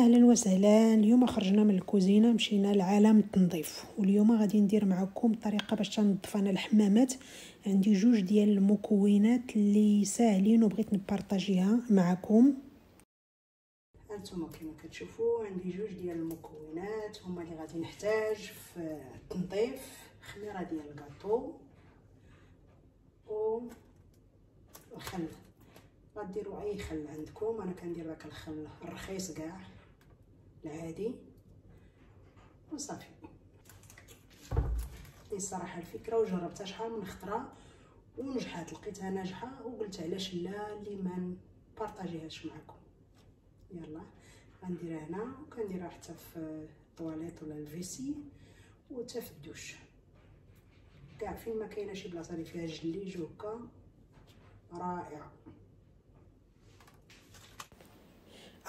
أهلا وسهلا. اليوم خرجنا من الكوزينة مشينا لعالم التنظيف. واليوم غادي ندير معكم طريقة باش تنظف أنا الحمامات. عندي جوج ديال المكونات اللي ساهلين وبغيت نبارطاجيها معكم. هانتوما كما كتشوفوا عندي جوج ديال المكونات هما اللي غادي نحتاج في التنظيف. خميرة ديال الكاطو و الخل. غديروا أي خل عندكم. أنا كندير داك الخل الرخيص كاع. العادي. وصافي. الصراحه الفكرة وجربتها شحال من خطرة ونجحت لقيتها ناجحة وقلت علاش لا اللي ما نبارطاجيهاش معكم يلا غنديرها هنا وكنديرها حتى في الطواليت ولا الفيسي وحتى في الدوش. كاع فين ما كاينة شي بلاصة اللي فيها جليج وهكا رائعة.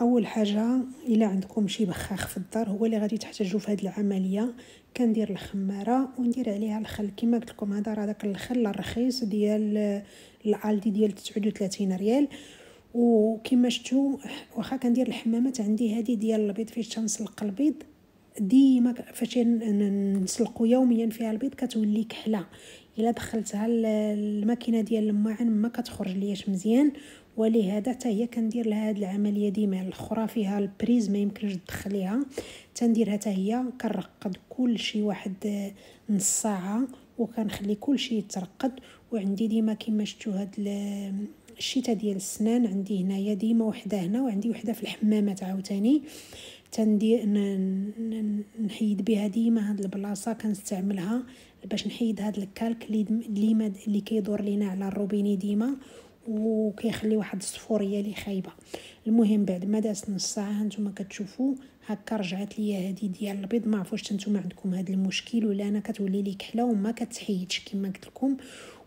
أول حاجة إلا عندكم شي بخاخ في الدار هو اللي غادي تحتاجوا في هذه العملية. كندير الخمارة وندير عليها الخل. كما قلت لكم هذا راه داك الخل الرخيص ديال العالدي ديال 39 ريال. وكما شفتوا واخا كندير الحمامات عندي هذه ديال البيض فاش تنسلق البيض ديما فاش نسلقو يوميا فيها البيض كتولي كحلة. إلا دخلتها الماكينه ديال الماعن ما كتخرج لياش مزيان. ولهذا حتى هي كندير لها هاد العملية ديما الأخرى فيها البريز ما يمكنش تدخليها. تنديرها حتى هي كنرقد كل شيء واحد نص ساعة وكنخلي كل شيء يترقد. وعندي ديما كما شفتوا هاد الشتاء ديال السنان عندي هنايا ديما وحدة هنا وعندي وحدة في الحمامات عاوتاني. تندير نحيد بها ديما هاد البلاصة كنستعملها باش نحيد هاد الكالك اللي اللي كيدور لينا على الروبيني ديما وكيخلي واحد الصفوريه اللي خايبة. المهم بعد ما دازت نص ساعة هانتوما كتشوفوا هكا رجعت ليا هذه ديال البيض. ما عرفوش نتوما عندكم هذا المشكل ولا أنا كتولي لي كحلة وما كتحيدش كما قلت لكم.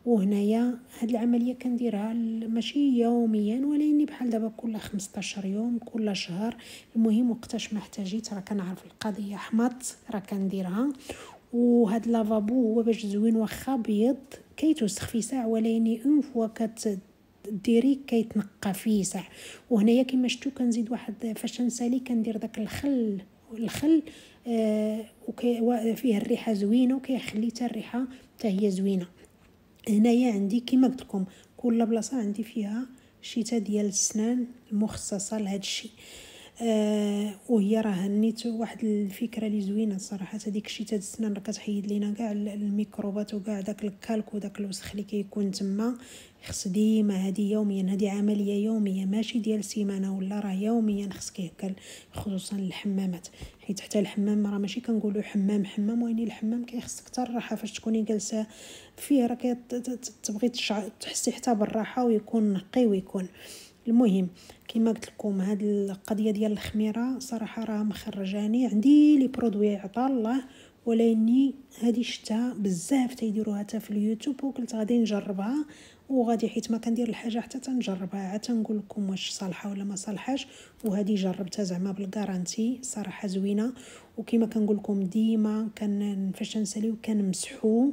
وهنايا هاد العملية كنديرها ماشي يوميا ولكن بحال دابا كل 15 يوم كل شهر. المهم وقتاش ما احتاجيت راه كنعرف القضية حمض راه كنديرها. وهاد lavabo هو باش زوين واخا بيض كيتوسخ في ساعه ولكن une fois كت ديري كيتنقى في ساعه وهنايا كما شفتوا كنزيد واحد فاش نسالي كندير داك الخل الخل آه فيه الريحة زوينة وكيخلي حتى الريحة حتى هي زوينة. هنايا عندي كما قلت لكم كل بلاصة عندي فيها شيتا ديال السنان المخصصة لهذا الشيء آه وهي راه نيت واحد الفكرة اللي زوينة الصراحه هذيك الشيتا السنان راه كتحيد لينا كاع الميكروبات وكاع داك الكالك وداك الوسخ اللي كيكون تما. خص ديما هذه يوميا هذه عملية يومية ماشي ديال سيمانة ولا راه يوميا خصك هكا خصوصا الحمامات. حيت حتى الحمام راه ماشي كنقولوا حمام حمام وين الحمام كيخصك حتى الراحة فاش تكوني جالسة فيه راه تبغي تحسي حتى بالراحة ويكون نقي ويكون. المهم كما قلت لكم هاد القضية ديال الخميرة صراحة راه مخرجاني. عندي لي برودوي عطا الله ولاني هادي شتا بزاف تيديروها حتى في اليوتيوب وقلت غادي نجربها وغادي حيت ما كندير الحاجة حتى تنجربها. عاد تنقول لكم واش صالحة ولا ما صالحاش وهذه جربتها زعما بالغارانتي صراحة زوينة. وكما كنقول لكم ديما كان فاش نساليو كنمسحو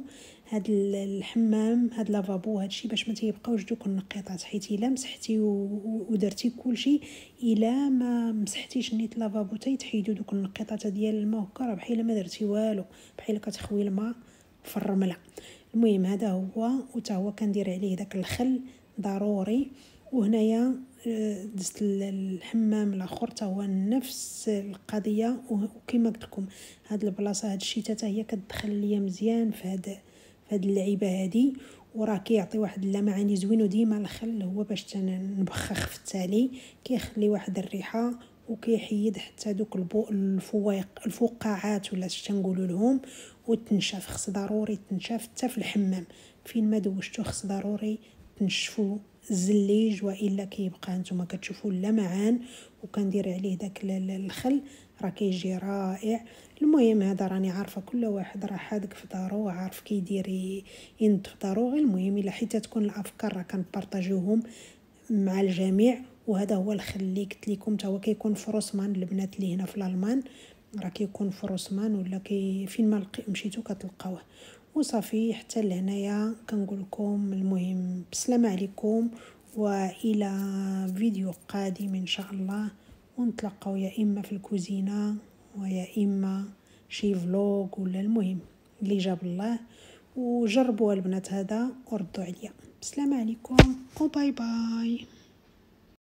هاد الحمام هاد lavabo هادشي باش ما تيبقاوش دوك النقيطات. حيت إلا مسحتي ودرتي كلشي إلا ما مسحتيش نيت lavabo تيتحيدو دوك النقيطات ديال الماء هكا راه بحال ما درتي والو بحال كتخوي الماء في الرملة. المهم هذا هو وتا هو كندير عليه داك الخل ضروري. وهنايا آه، دزت الحمام الأخر تا هو نفس القضية. وكما قلت لكم هاد البلاصة هاد الشيتا حتى هي كتدخل ليا مزيان في هاد هاد اللعيبة هادي وراه كيعطي واحد اللمعاني زوين وديما الخل هو باش نبخخ في التالي. كيخلي واحد الريحة وكيحيد حتى دوك الفوايق الفقاعات ولا اش تنقولوا لهم. وتنشف خص ضروري تنشف حتى في الحمام. فين ما دوشتو خص ضروري تنشفو الزليج وإلا كيبقى نتوما كتشوفوا اللمعان وكندير عليه داك الخل. راه كيجي رائع. المهم هذا راني عارفة كل واحد راه حادق في دارو وعارف كيدير ينظف دارو. غير المهم إلا حتى تكون الأفكار راه كنبارطاجيوهم مع الجميع وهذا هو الخل اللي قلت لكم. تا هو كيكون فروسمان البنات اللي هنا في الألمان. راه كيكون فروسمان ولا كي فين ما مشيتو كتلقاوه. وصافي حتى لهنايا كنقول لكم المهم. بسلامه عليكم وإلى فيديو قادم إن شاء الله. ونتلقاو يا إما في الكوزينة ويا إما شي vlog ولا المهم. اللي جاب الله وجربوا البنات هذا وردوا عليا. السلام عليكم. و bye bye.